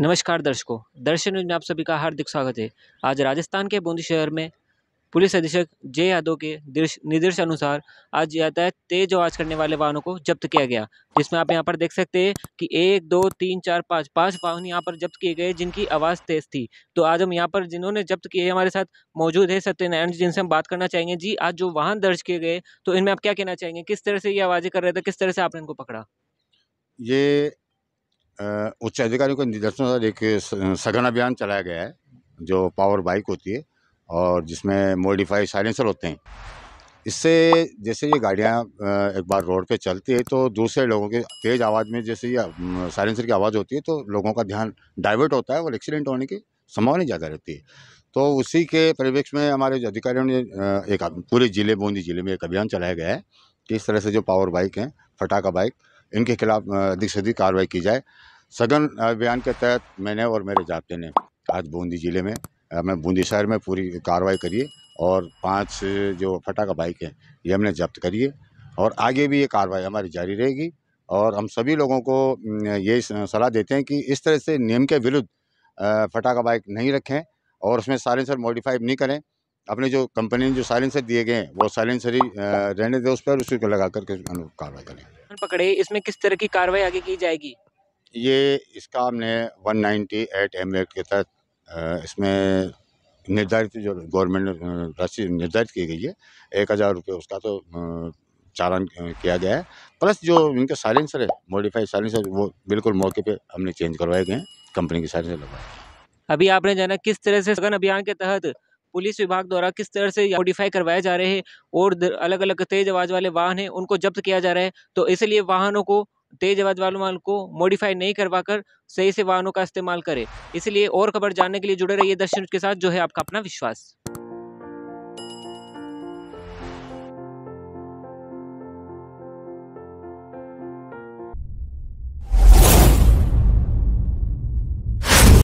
नमस्कार दर्शकों, दर्शन न्यूज़ में आप सभी का हार्दिक स्वागत है। आज राजस्थान के बूंदी शहर में पुलिस अधीक्षक जय यादव के निर्देश अनुसार आज यातायात तेज आवाज़ करने वाले वाहनों को जब्त किया गया, जिसमें आप यहाँ पर देख सकते हैं कि एक, दो, तीन, चार, पाँच पाँच वाहन यहाँ पर जब्त किए गए जिनकी आवाज़ तेज थी। तो आज हम यहाँ पर जिन्होंने जब्त किए हमारे साथ मौजूद है सत्यनारायण जी, जिनसे हम बात करना चाहेंगे। जी, आज जो वाहन दर्ज किए गए तो इनमें आप क्या कहना चाहेंगे? किस तरह से ये आवाज़ें कर रहे थे? किस तरह से आपने इनको पकड़ा? ये उच्च अधिकारियों के निर्देशन एक सघन अभियान चलाया गया है, जो पावर बाइक होती है और जिसमें मॉडिफाई साइलेंसर होते हैं। इससे जैसे ये गाड़ियाँ एक बार रोड पे चलती है तो दूसरे लोगों के तेज़ आवाज़ में जैसे ये साइलेंसर की आवाज़ होती है तो लोगों का ध्यान डाइवर्ट होता है और एक्सीडेंट होने की संभावना ज़्यादा रहती है। तो उसी के परिवेश में हमारे अधिकारियों ने एक पूरे ज़िले, बूंदी ज़िले में एक अभियान चलाया गया है कि इस तरह से जो पावर बाइक हैं, फटाका बाइक इनके खिलाफ अधिक से अधिक कार्रवाई की जाए। सघन अभियान के तहत मैंने और मेरे जाब्ते ने आज बूंदी ज़िले में मैं बूंदी शहर में पूरी कार्रवाई करिए और पाँच जो फटाखा बाइक हैं, ये हमने जब्त करिए और आगे भी ये कार्रवाई हमारी जारी रहेगी और हम सभी लोगों को ये सलाह देते हैं कि इस तरह से नियम के विरुद्ध फटाखा बाइक नहीं रखें और उसमें साइलेंसर मॉडिफाई नहीं करें। अपने जो कंपनी ने जो साइलेंसर दिए गए हैं वो साइलेंसर ही रहने दें उस पर उसी को लगा करके कार्रवाई करें। पकड़े इसमें किस तरह की कार्रवाई आगे की जाएगी? ये इसका हमने 198 एम के तहत इसमें निर्धारित जो गवर्नमेंट राशि निर्धारित की गई है एक हज़ार रुपये उसका तो चालान किया गया है। प्लस जो इनके साइलेंसर है मॉडिफाइड साइलेंसर वो बिल्कुल मौके पे हमने चेंज करवाए गए हैं कंपनी के साइलेंसर लगवाए अभी आपने जाना किस तरह से सघन अभियान के तहत पुलिस विभाग द्वारा किस तरह से मॉडिफाई करवाए जा रहे हैं और अलग अलग तेज आवाज़ वाले वाहन हैं, उनको जब्त किया जा रहा है। तो इसलिए वाहनों को, तेज आवाज़ वालों वालों को मॉडिफाई नहीं करवा कर सही से वाहनों का इस्तेमाल करें। इसलिए और खबर जानने के लिए जुड़े रहिए दर्शन के साथ, जो है आपका अपना विश्वास।